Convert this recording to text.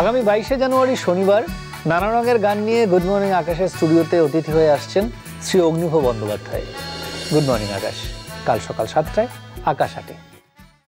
আগামী বাইশে জানুয়ারি শনিবার নানা রঙের গান নিয়ে গুড মর্নিং আকাশের স্টুডিওতে অতিথি হয়ে আসছেন শ্রী অগ্নিভ বন্দ্যোপাধ্যায়। গুড মর্নিং আকাশ কাল সকাল সাতটায় আকাশ আটে।